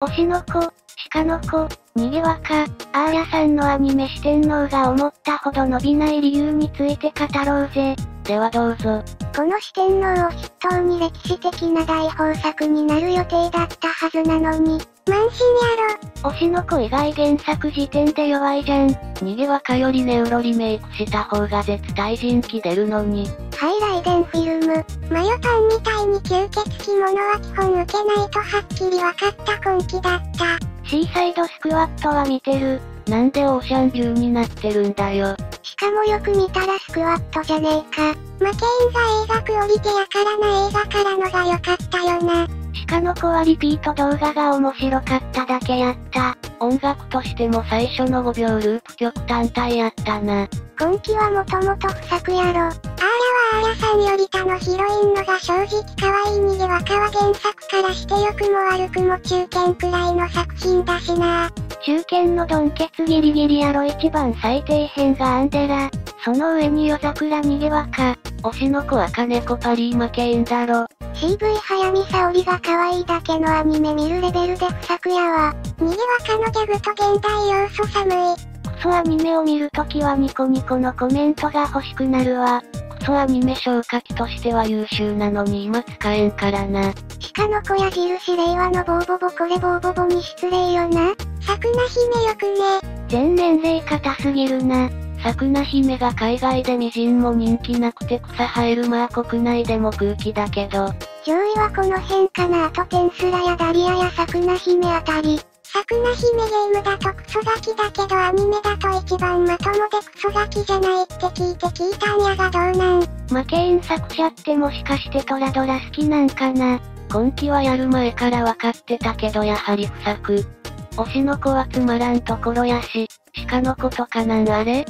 推しの子、鹿の子、逃げ若、アーヤさんのアニメ四天王が思ったほど伸びない理由について語ろうぜ。ではどうぞ。この四天王を筆頭に歴史的な大豊作になる予定だったはずなのに、慢心やろ。推しの子以外原作時点で弱いじゃん。逃げ若よりネウロリメイクした方が絶対人気出るのに。ハイライデンフィルム、マヨパンみたいに吸血鬼物は基本受けないとはっきり分かった根気だった。シーサイドスクワットは見てる。なんでオーシャンビューになってるんだよ。しかもよく見たらスクワットじゃねえか。マケインが映画クオリティやからな映画からのが良かったよな。鹿の子は。リピート動画が面白かっただけやった。音楽としても最初の5秒ループ曲単体やったな。今季は。もともと不作やろ。あーらは。あーらさんより他のヒロインのが正直可愛い逃げ若は。原作からして良くも悪くも中堅くらいの作品だしな。中堅のドンケツギリギリやろ一番最低編がアンデラ。その上に夜桜逃げ若。推しの子は。金子パリーマケインだろ。CV 早見沙織が可愛いだけのアニメ見るレベルで不作やわ。逃げ若のギャグと現代要素寒い。クソアニメを見るときはニコニコのコメントが欲しくなるわ。クソアニメ消化器としては優秀なのに今使えんからな。鹿の子や印令和のボーボボこれボーボボに失礼よな。さくな姫よくね。全年齢硬すぎるな。サクナ姫が海外でみじんも人気なくて草生えるまあ国内でも空気だけど。上位はこの辺かなあとテンスラやダリアやサクナ姫あたり。サクナ姫ゲームだとクソガキだけどアニメだと一番まともでクソガキじゃないって聞いて聞いたんやがどうなんマケイン作者ってもしかしてトラドラ好きなんかな？今季はやる前から分かってたけどやはり不作。推しの子はつまらんところやし、鹿の子とかなんあれ？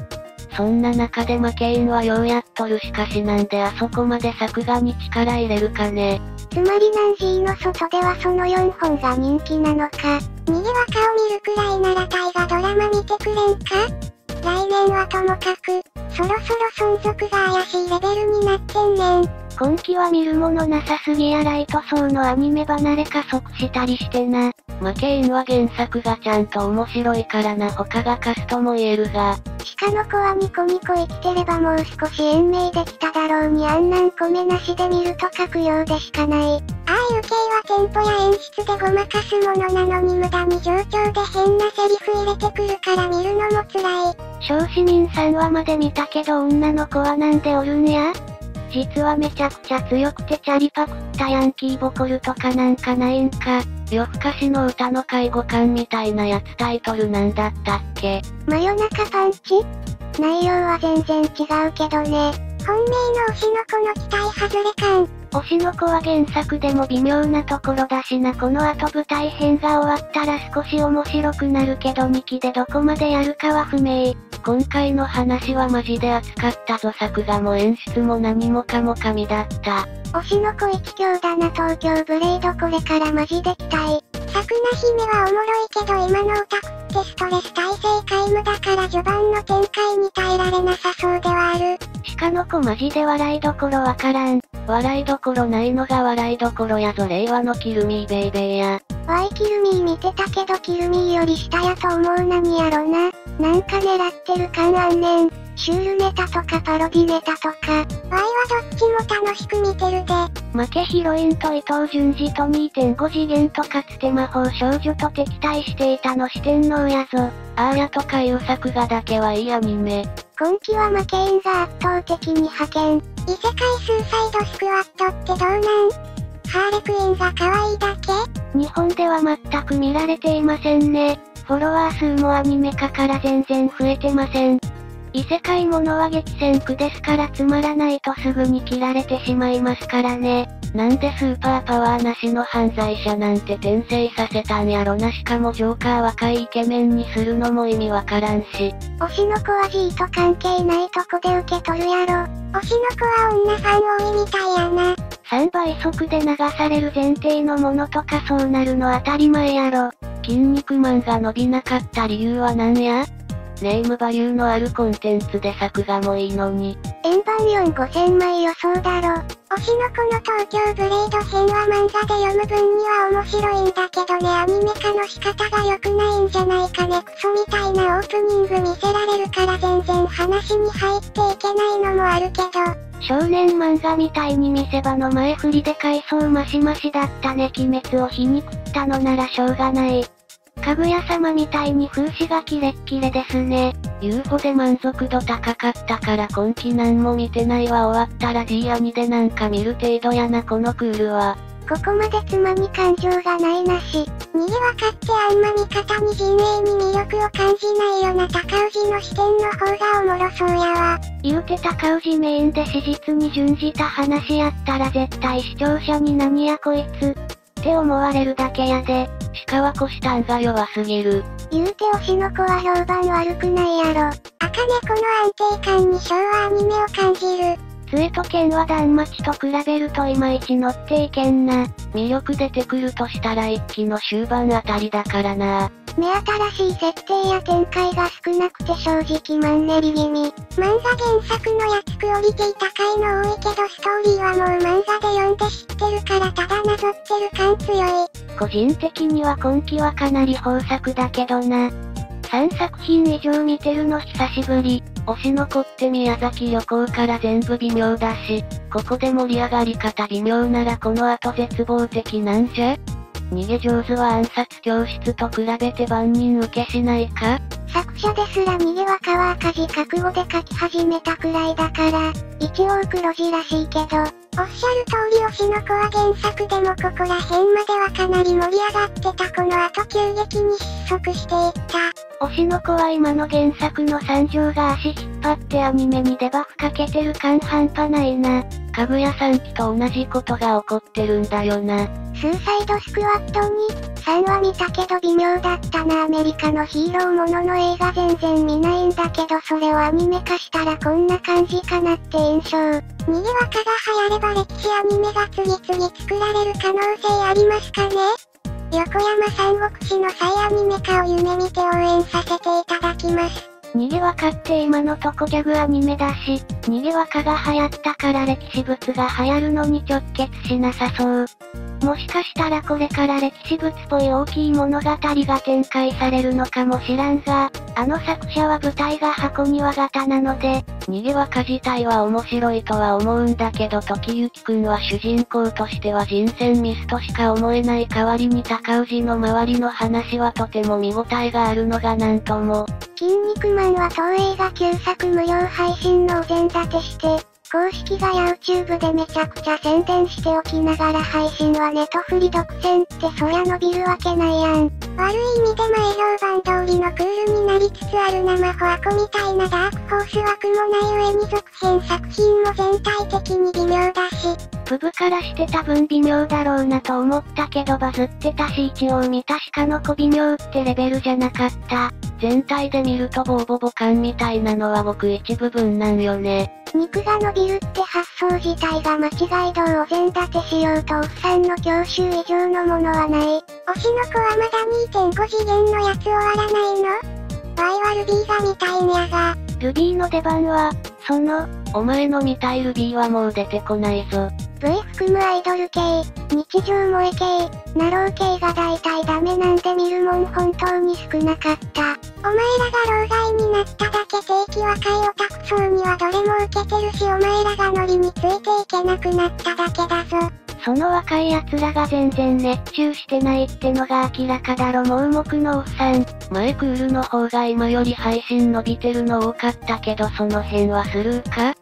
そんな中でマケインはようやっとるしかしなんであそこまで作画に力入れるかね。つまりナンジーの外ではその4本が人気なのか。逃げ若を見るくらいなら大河ドラマ見てくれんか？来年はともかく、そろそろ存続が怪しいレベルになってんねん。今季は見るものなさすぎやライト層のアニメ離れ加速したりしてな。マケインは原作がちゃんと面白いからな他がカスとも言えるが。鹿の子はニコニコ生きてればもう少し延命できただろうにあんなん米なしで見ると書くようでしかない。ああいう系はテンポや演出でごまかすものなのに無駄に上調で変なセリフ入れてくるから見るのも辛い。小市民3話まで見たけど女の子はなんでおるんや？実はめちゃくちゃ強くてチャリパクったヤンキーボコルとかなんかないんか。夜更かしの歌の介護官みたいなやつタイトルなんだったっけ？真夜中パンチ？内容は全然違うけどね。本命の推しの子の期待外れ感。推しの子は原作でも微妙なところだしなこの後舞台編が終わったら少し面白くなるけど2期でどこまでやるかは不明。今回の話はマジで熱かったぞ作画も演出も何もかも神だった。推しの子一強だな東京ブレイドこれからマジで期待。さくな姫はおもろいけど今のオタクってストレス耐性皆無だから序盤の展開に耐えられなさそうではある。鹿の子マジで笑いどころわからん。笑いどころないのが笑いどころやぞ令和のキルミーベイベーや。ワイキルミー見てたけどキルミーより下やと思う何やろな。なんか狙ってる感あんねん。シュールネタとかパロディネタとか。ワイはどっちも楽しく見てるで。負けヒロインと伊藤淳二と2.5次元とかつて魔法少女と敵対していたの四天王やぞ。アーヤとかいう作画だけはいいアニメ。今季は負けインが圧倒的に派遣。異世界スーサイドスクワットってどうなん？ハーレクインが可愛いだけ？日本では全く見られていませんね。フォロワー数もアニメ化から全然増えてません。異世界ものは激戦区ですからつまらないとすぐに切られてしまいますからね。なんでスーパーパワーなしの犯罪者なんて転生させたんやろなしかもジョーカー若いイケメンにするのも意味わからんし。推しの子は G と関係ないとこで受け取るやろ。推しの子は女ファン多いみたいやな。3倍速で流される前提のものとかそうなるの当たり前やろ。筋肉マンが伸びなかった理由は何や？ネームバリューのあるコンテンツで作画もいいのに、円盤4 5000枚予想だろ。推しの子の東京ブレイド編は漫画で読む分には面白いんだけどね。アニメ化の仕方が良くないんじゃないかね。クソみたいなオープニング見せられるから全然話に入っていけないのもあるけど、少年漫画みたいに見せ場の前振りで回想マシマシだったね。鬼滅を皮肉ったのならしょうがない。かぐや様みたいに風刺がキレッキレですね。UFO で満足度高かったから今季何も見てないわ終わったら D アニでなんか見る程度やなこのクールは。ここまでつまみ感情がないなし。逃げ分かってあんま味方に陣営に魅力を感じないよな高氏の視点の方がおもろそうやわ。言うて高氏メインで史実に準じた話やったら絶対視聴者に何やこいつ。って思われるだけやで。鹿は虎視眈が弱すぎる。言うて推しの子は評判悪くないやろ。赤猫の安定感に昭和アニメを感じる。杖と剣は断末と比べるといまいち乗っていけんな。魅力出てくるとしたら一期の終盤あたりだからな。目新しい設定や展開が少なくて正直マンネリ気味。漫画原作のやつクオリティ高いの多いけどストーリーはもう漫画で読んで知ってるからただなぞってる感強い。個人的には今季はかなり豊作だけどな。3作品以上見てるの久しぶり。推しの子って宮崎旅行から全部微妙だし、ここで盛り上がり方微妙ならこの後絶望的なんじゃ？逃げ上手は暗殺教室と比べて万人受けしないか？作者ですら逃げは川赤字覚悟で書き始めたくらいだから、一応黒字らしいけど、おっしゃる通り推しの子は原作でもここら辺まではかなり盛り上がってたこの後急激に失速していった。推しの子は今の原作の三条が足引っ張ってアニメにデバフかけてる感半端ないな。かぐやさんきと同じことが起こってるんだよな。スーサイドスクワットに、3話見たけど微妙だったなアメリカのヒーローものの映画全然見ないんだけどそれをアニメ化したらこんな感じかなって印象。逃げ若が流行れば歴史アニメが次々作られる可能性ありますかね？横山三国志の再アニメ化を夢見て応援させていただきます。逃げ若って今のとこギャグアニメだし、逃げ若が流行ったから歴史物が流行るのに直結しなさそう。もしかしたらこれから歴史物っぽい大きい物語が展開されるのかもしらんが、あの作者は舞台が箱庭型なので、逃げ若自体は面白いとは思うんだけど時行くんは主人公としては人選ミスとしか思えない代わりに高氏の周りの話はとても見応えがあるのがなんとも。筋肉マンは東映が旧作無料配信のお膳立てして、公式が YouTube でめちゃくちゃ宣伝しておきながら配信はネトフリ独占ってそりゃ伸びるわけないやん。悪い意味で前評判通りのクールになりつつある生ホアコみたいなダークホース枠もない上に続編作品も全体的に微妙だし。ブブからして多分微妙だろうなと思ったけどバズってたし一応見た鹿の子微妙ってレベルじゃなかった。全体で見るとボーボボ感みたいなのは僕一部分なんよね。肉が伸びるって発想自体が間違いどうお膳立てしようとおっさんの教習以上のものはない。推しの子はまだ2.5次元のやつ終わらないの？ワイはルビーが見たいんやが。ルビーの出番は、その、お前の見たいルビーはもう出てこないぞ。V 含むアイドル系、日常萌え系、ナロー系が大体ダメなんで見るもん本当に少なかった。お前らが老害になっただけ定期若いオタク層にはどれも受けてるしお前らがノリについていけなくなっただけだぞ。その若い奴らが全然熱中してないってのが明らかだろ盲目のおっさん。マイクールの方が今より配信伸びてるの多かったけどその辺はスルーか？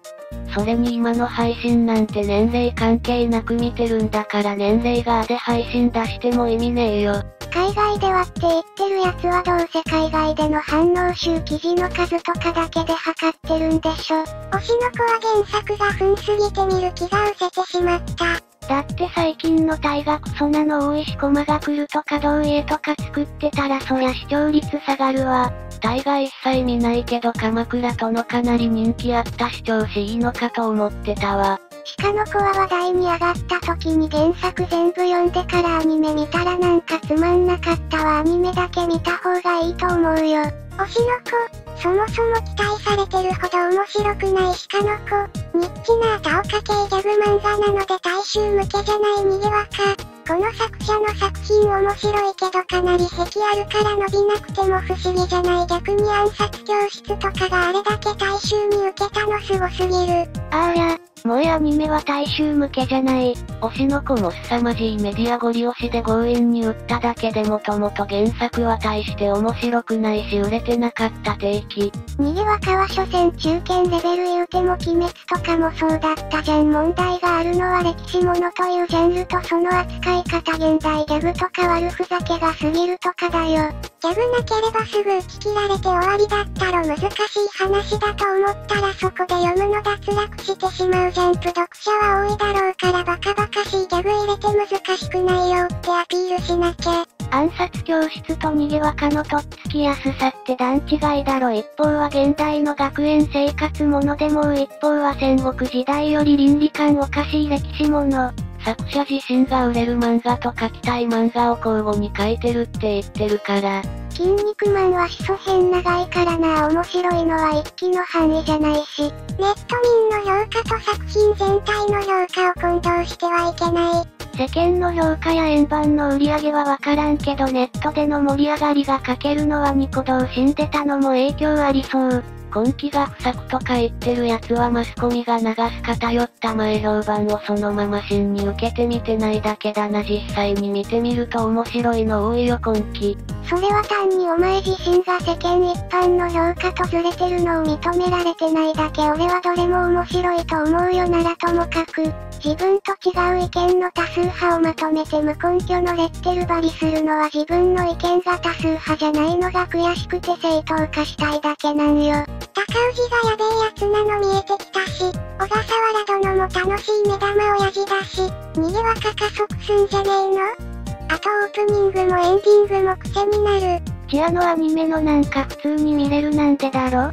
それに今の配信なんて年齢関係なく見てるんだから年齢がで配信出しても意味ねえよ。海外ではって言ってるやつはどうせ海外での反応集記事の数とかだけで測ってるんでしょ。推しの子は原作が踏んすぎて見る気が失せてしまった。だって最近の大学そなの多いしコマが来るとかどう家とか作ってたらそりゃ視聴率下がるわ。大河一切見ないけど鎌倉とのかなり人気あった視聴しいいのかと思ってたわ。鹿の子は話題に上がった時に原作全部読んでからアニメ見たらなんかつまんなかったわアニメだけ見た方がいいと思うよ。推しの子、そもそも期待されてるほど面白くない鹿の子、ニッチな赤岡系ギャグ漫画なので大衆向けじゃないにぎわか。この作者の作品面白いけどかなり壁あるから伸びなくても不思議じゃない逆に暗殺教室とかがあれだけ大衆に受けたのすごすぎる。あーや、萌えアニメは大衆向けじゃない。推しの子も凄まじいメディアゴリ押しで強引に売っただけでもともと原作は大して面白くないし売れてなかった定期。逃げ若は所詮中堅レベル言うても鬼滅とかもそうだったじゃん問題があるのは歴史ものというジャンルとその扱い方現代ギャグとか悪ふざけが過ぎるとかだよ。ギャグなければすぐ打ち切られて終わりだったろ難しい話だと思ったらそこで読むの脱落してしまうジャンプ読者は多いだろうからバカバカしいギャグ入れて難しくないよってアピールしなきゃ。暗殺教室と逃げ若のとっつきやすさって段違いだろ一方は現代の学園生活ものでもう一方は戦国時代より倫理観おかしい歴史もの。作者自身が売れる漫画と書きたい漫画を交互に書いてるって言ってるから。筋肉マンは始祖編長いからな面白いのは一気の範囲じゃないし、ネット民の評価と作品全体の評価を混同してはいけない。世間の評価や円盤の売り上げはわからんけどネットでの盛り上がりが欠けるのはニコ動死んでたのも影響ありそう。根気が不作とか言ってるやつはマスコミが流す偏った前評判をそのまま真に受けてみてないだけだな実際に見てみると面白いの多いよ根気。それは単にお前自身が世間一般の評価とずれてるのを認められてないだけ俺はどれも面白いと思うよならともかく、自分と違う意見の多数派をまとめて無根拠のレッテル張りするのは自分の意見が多数派じゃないのが悔しくて正当化したいだけなんよ。高氏がやべえやつなの見えてきたし、小笠原殿も楽しい目玉親父だし、逃げ若加速すんじゃねえの？あとオープニングもエンディングも癖になる。チアのアニメのなんか普通に見れるなんてだろ？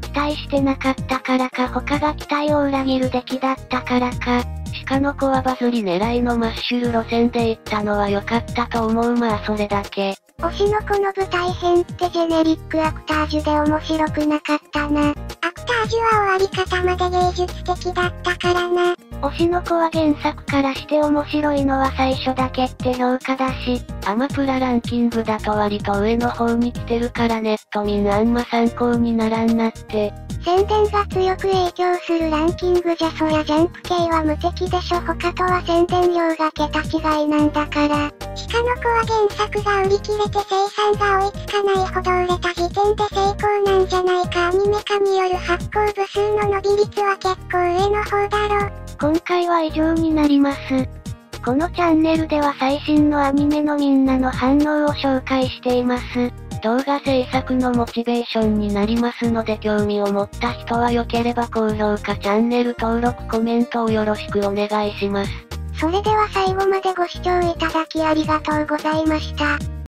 期待してなかったからか他が期待を裏切る出来だったからか。他の子はバズり狙いのマッシュル路線で行ったのは良かったと思うまあそれだけ。推しの子の舞台編ってジェネリックアクタージュで面白くなかったな。アクタージュは終わり方まで芸術的だったからな。推しの子は原作からして面白いのは最初だけって評価だし、アマプラランキングだと割と上の方に来てるからネット民あんま参考にならんなって。宣伝が強く影響するランキングじゃそりゃジャンプ系は無敵でしょ他とは宣伝量が桁違いなんだから。鹿の子は原作が売り切れて生産が追いつかないほど売れた時点で成功なんじゃないかアニメ化による発行部数の伸び率は結構上の方だろ。今回は以上になります。このチャンネルでは最新のアニメのみんなの反応を紹介しています。動画制作のモチベーションになりますので興味を持った人は良ければ高評価チャンネル登録コメントをよろしくお願いします。それでは最後までご視聴いただきありがとうございました。